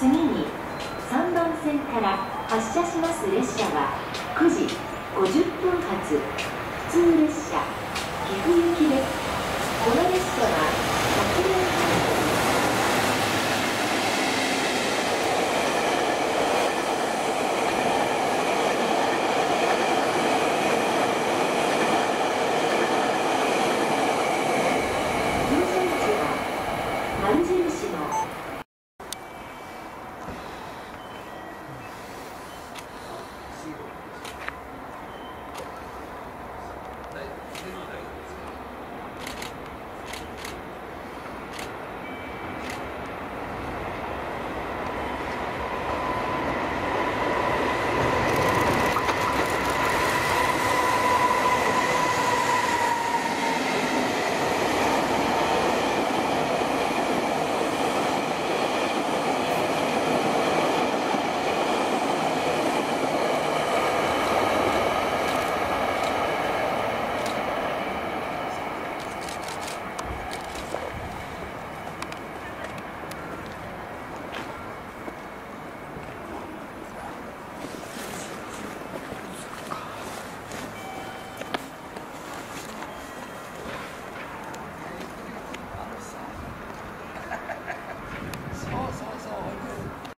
次に3番線から発車します列車は9時50分発。普通列車